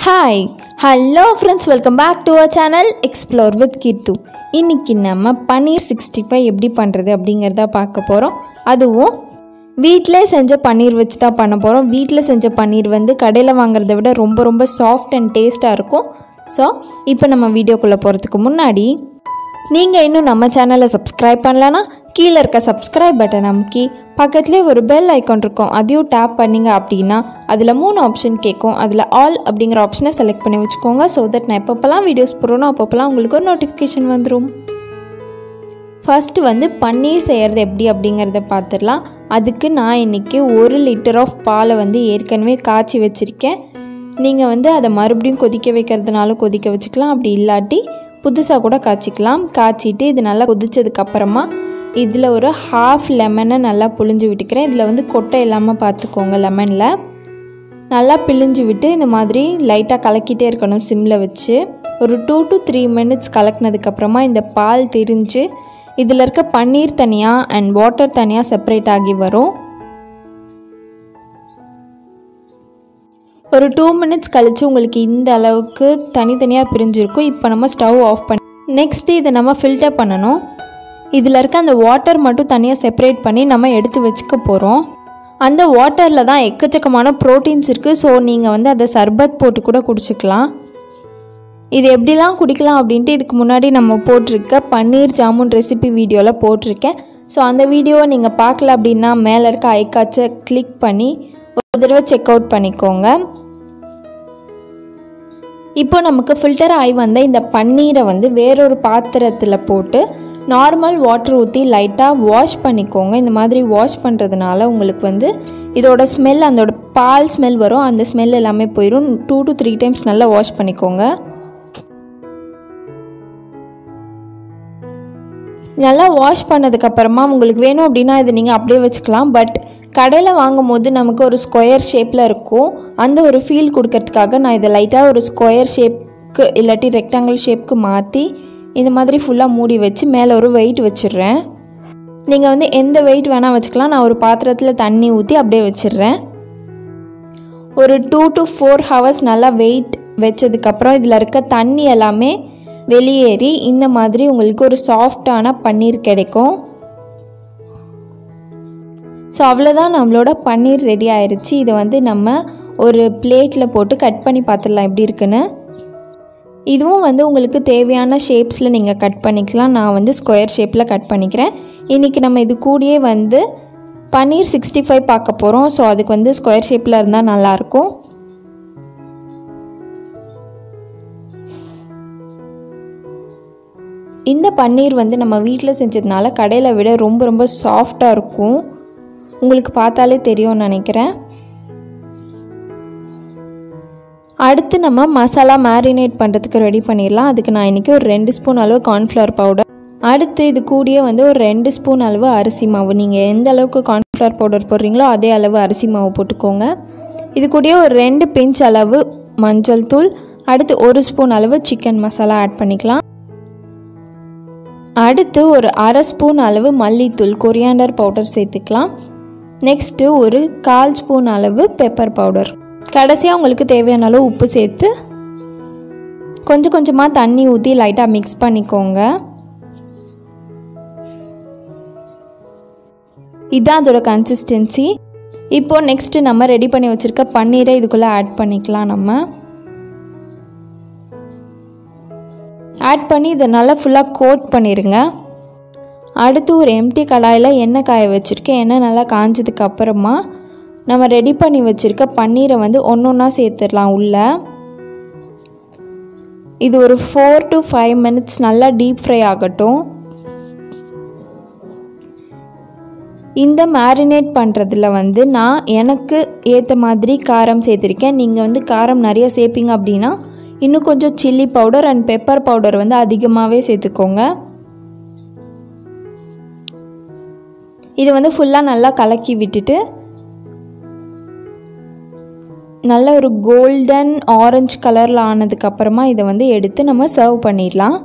Hi hello friends welcome back to our channel explore with Keerthu இன்னைக்கு நம்ம பன்னீர் sixty five எப்படி பண்ணுறது அப்படிங்கிறத பார்க்க போகிறோம் அதுவும் வீட்டிலே செஞ்ச பன்னீர் வச்சு தான் பண்ண போகிறோம் வீட்டில் செஞ்ச பன்னீர் வந்து கடையில் வாங்குறத விட ரொம்ப ரொம்ப சாஃப்ட் அண்ட் டேஸ்ட்டாக இருக்கும். ஸோ இப்போ நம்ம வீடியோக்குள்ளே போகிறதுக்கு முன்னாடி நீங்கள் இன்னும் நம்ம சேனலை சப்ஸ்கிரைப் பண்ணலன்னா கீழே இருக்க சப்ஸ்கிரைப் பட்டன் அமுக்கி பக்கத்துலேயே ஒரு பெல் ஐக்கான் இருக்கும். அதையும் டேப் பண்ணிங்க அப்படின்னா அதில் மூணு ஆப்ஷன் கேட்கும். அதில் ஆல் அப்படிங்கிற ஆப்ஷனை செலக்ட் பண்ணி வச்சுக்கோங்க. ஸோ தட் நான் எப்பப்போலாம் வீடியோஸ் போடுறோனோ அப்பப்போலாம் உங்களுக்கு ஒரு நோட்டிஃபிகேஷன் வந்துடும் ஃபஸ்ட்டு வந்து பன்னீர் செய்கிறது எப்படி அப்படிங்கிறத பார்த்துடலாம் அதுக்கு நான் இன்றைக்கி ஒரு லிட்டர் ஆஃப் பாலை வந்து ஏற்கனவே காய்ச்சி வச்சுருக்கேன். நீங்கள் வந்து அதை மறுபடியும் கொதிக்க வைக்கிறதுனாலும் கொதிக்க வச்சுக்கலாம். அப்படி இல்லாட்டி புதுசாக கூட காய்ச்சிக்கலாம். காய்ச்சிட்டு இது நல்லா கொதிச்சதுக்கப்புறமா இதில் ஒரு ஹாஃப் லெமனை நல்லா புழிஞ்சு விட்டுக்கிறேன். இதில் வந்து கொட்டை இல்லாமல் பார்த்துக்கோங்க லெமனில் நல்லா பிழிஞ்சு விட்டு இந்த மாதிரி லைட்டாக கலக்கிட்டே இருக்கணும் சிம்மில் வச்சு. ஒரு டூ டு த்ரீ மினிட்ஸ் கலக்கினதுக்கப்புறமா இந்த பால் திரிஞ்சு இதில் இருக்க பன்னீர் தனியாக அண்ட் வாட்டர் தனியாக செப்பரேட் ஆகி வரும். ஒரு டூ மினிட்ஸ் கழித்து உங்களுக்கு இந்த அளவுக்கு தனித்தனியாக பிரிஞ்சிருக்கும். இப்போ நம்ம ஸ்டவ் ஆஃப் பண்ணி நெக்ஸ்ட்டு இதை நம்ம ஃபில்டர் பண்ணணும். இதில் இருக்க அந்த வாட்டர் மட்டும் தனியாக செப்பரேட் பண்ணி நம்ம எடுத்து வச்சுக்க போகிறோம் அந்த வாட்டரில் தான் எக்கச்சக்கமான ப்ரோட்டீன்ஸ் இருக்குது ஸோ நீங்கள் வந்து அதை சர்பத் போட்டு கூட குடிச்சிக்கலாம். இது எப்படிலாம் குடிக்கலாம் அப்படின்ட்டு இதுக்கு முன்னாடி நம்ம போட்டிருக்க பன்னீர் ஜாமுன் ரெசிபி வீடியோவில் போட்டிருக்கேன். ஸோ அந்த வீடியோவை நீங்கள் பார்க்கல அப்படின்னா மேலே இருக்க ஐக்காச்சை கிளிக் பண்ணி ஒரு தடவை செக் அவுட் பண்ணிக்கோங்க. இப்போ நமக்கு ஃபில்டர் ஆகி வந்த இந்த பன்னீரை வந்து வேறொரு பாத்திரத்தில் போட்டு நார்மல் வாட்டர் ஊற்றி லைட்டாக வாஷ் பண்ணிக்கோங்க. இந்த மாதிரி வாஷ் பண்ணுறதுனால உங்களுக்கு வந்து இதோட ஸ்மெல் அதோட பால் ஸ்மெல் வரும். அந்த ஸ்மெல் எல்லாமே போயிடும் டூ டு த்ரீ டைம்ஸ் நல்லா வாஷ் பண்ணிக்கோங்க. நல்லா வாஷ் பண்ணதுக்கப்புறமா உங்களுக்கு வேணும் அப்படின்னா இதை நீங்கள் அப்படியே வச்சுக்கலாம். பட் கடையில் வாங்கும் போது நமக்கு ஒரு ஸ்கொயர் ஷேப்பில் இருக்கும். அந்த ஒரு ஃபீல் கொடுக்கறதுக்காக நான் இதை லைட்டாக ஒரு ஸ்கொயர் ஷேப்க்கு இல்லாட்டி ரெக்டாங்கிள் ஷேப்க்கு மாற்றி இந்த மாதிரி ஃபுல்லாக மூடி வச்சு மேலே ஒரு வெயிட் வச்சிடுறேன். நீங்கள் வந்து எந்த வெயிட் வேணால் வச்சுக்கலாம். நான் ஒரு பாத்திரத்தில் தண்ணி ஊற்றி அப்படியே வச்சிடுறேன். ஒரு டூ டு ஃபோர் ஹவர்ஸ் நல்லா வெயிட் வச்சதுக்கப்புறம் இதில் இருக்க தண்ணி எல்லாமே வெளியேறி இந்த மாதிரி உங்களுக்கு ஒரு சாஃப்டான பன்னீர் கிடைக்கும். ஸோ அவ்வளோதான் நம்மளோட பன்னீர் ரெடி ஆயிடுச்சு இதை வந்து நம்ம ஒரு பிளேட்டில் போட்டு கட் பண்ணி பார்த்துடலாம் எப்படி இருக்குன்னு. இதுவும் வந்து உங்களுக்கு தேவையான ஷேப்ஸில் நீங்கள் கட் பண்ணிக்கலாம். நான் வந்து ஸ்கொயர் ஷேப்பில் கட் பண்ணிக்கிறேன். இன்றைக்கி நம்ம இது கூடயே வந்து பன்னீர் சிக்ஸ்டி ஃபைவ் பார்க்க போகிறோம் ஸோ அதுக்கு வந்து ஸ்கொயர் ஷேப்பில் இருந்தால் நல்லாயிருக்கும். இந்த பன்னீர் வந்து நம்ம வீட்டில் செஞ்சதுனால கடையில் விட ரொம்ப ரொம்ப சாஃப்டாக இருக்கும். உங்களுக்கு பார்த்தாலே தெரியும்னு நினைக்கிறேன். அடுத்து நம்ம மசாலா மேரினேட் பண்ணுறதுக்கு ரெடி பண்ணிடலாம். அதுக்கு நான் இன்றைக்கி ஒரு ரெண்டு ஸ்பூன் அளவு கார்ன்ஃப்ளவர் பவுடர் அடுத்து இது கூடிய வந்து ஒரு ரெண்டு ஸ்பூன் அளவு அரிசி மாவு. நீங்கள் எந்த அளவுக்கு கார்ன்ஃப்ளவர் பவுடர் போடுறீங்களோ அதே அளவு அரிசி மாவு போட்டுக்கோங்க. இது கூடிய ஒரு ரெண்டு பிஞ்ச் அளவு மஞ்சள் தூள். அடுத்து ஒரு ஸ்பூன் அளவு சிக்கன் மசாலா ஆட் பண்ணிக்கலாம். அடுத்து ஒரு அரை ஸ்பூன் அளவு மல்லித்தூள் கொரியாண்டர் பவுடர் சேர்த்துக்கலாம். நெக்ஸ்ட்டு ஒரு கால் ஸ்பூன் அளவு பெப்பர் பவுடர் கடைசியாக உங்களுக்கு தேவையான அளவு உப்பு சேர்த்து கொஞ்சம் கொஞ்சமாக தண்ணி ஊற்றி லைட்டாக மிக்ஸ் பண்ணிக்கோங்க. இதுதான் அதோட கன்சிஸ்டன்சி இப்போது நெக்ஸ்ட்டு நம்ம ரெடி பண்ணி வச்சுருக்க பன்னீரை இதுக்குள்ளே ஆட் பண்ணிக்கலாம் நம்ம. ஆட் பண்ணி இதை நல்லா ஃபுல்லாக கோட் பண்ணிடுங்க அடுத்து ஒரு எம்டி கடாயில் எண்ணெய் காய வச்சுருக்கேன். எண்ணெய் நல்லா காஞ்சதுக்கு அப்புறமா நம்ம ரெடி பண்ணி வச்சுருக்க பன்னீரை வந்து ஒன்று ஒன்றா சேர்த்துடலாம் உள்ளே. இது ஒரு ஃபோர் டு ஃபைவ் மினிட்ஸ் நல்லா டீப் ஃப்ரை ஆகட்டும். இந்த மேரினேட் பண்ணுறதுல வந்து நான் எனக்கு ஏற்ற மாதிரி காரம் சேர்த்துருக்கேன். நீங்கள் வந்து காரம் நிறைய சேர்ப்பீங்க அப்படின்னா இன்னும் கொஞ்சம் chilli powder and pepper powder வந்து அதிகமாகவே சேர்த்துக்கோங்க. இது வந்து ஃபுல்லாக நல்லா கலக்கி விட்டுட்டு நல்ல ஒரு கோல்டன் ஆரஞ்சு கலரில் ஆனதுக்கப்புறமா இதை வந்து எடுத்து நம்ம சர்வ் பண்ணிடலாம்.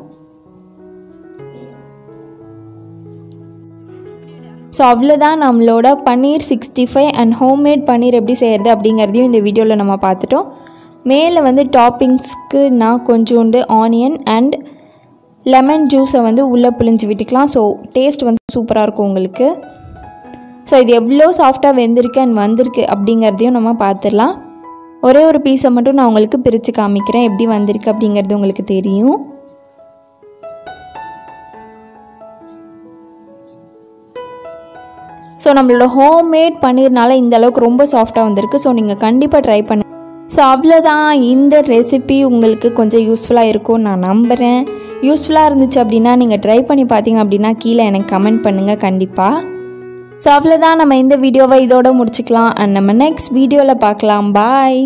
ஸோ அவ்வளோதான் நம்மளோட paneer sixty five and homemade paneer எப்படி செய்கிறது அப்படிங்கிறதையும் இந்த வீடியோவில் நம்ம பார்த்துட்டோம். மேலே வந்து டாப்பிங்ஸ்க்கு நான் கொஞ்சோண்டு ஆனியன் அண்ட் லெமன் ஜூஸை வந்து உள்ளே பிழிஞ்சு விட்டுக்கலாம். ஸோ டேஸ்ட் வந்து சூப்பராக இருக்கும் உங்களுக்கு. ஸோ இது எவ்வளோ சாஃப்டாக வெந்திருக்கு அண்ட் வந்திருக்கு அப்படிங்கிறதையும் நம்ம பார்த்துடலாம். ஒரே ஒரு பீஸை மட்டும் நான் உங்களுக்கு பிரித்து காமிக்கிறேன். எப்படி வந்திருக்கு அப்படிங்கிறது உங்களுக்கு தெரியும். ஸோ நம்மளோட ஹோம்மேட் பன்னீர்னால இந்த அளவுக்கு ரொம்ப சாஃப்டாக வந்திருக்கு. ஸோ நீங்கள் கண்டிப்பாக ட்ரை பண்ணு. ஸோ அவ்வளோதான். இந்த ரெசிபி உங்களுக்கு கொஞ்சம் யூஸ்ஃபுல்லாக இருக்கும்னு நான் நம்புகிறேன் யூஸ்ஃபுல்லாக இருந்துச்சு அப்படின்னா நீங்கள் ட்ரை பண்ணி பார்த்தீங்க அப்படின்னா கீழே எனக்கு கமெண்ட் பண்ணுங்கள் கண்டிப்பாக ஸோ அவ்வளோதான் நம்ம இந்த வீடியோவை இதோட முடிச்சுக்கலாம். அண்ட் நம்ம நெக்ஸ்ட் வீடியோவில் பார்க்கலாம். பாய்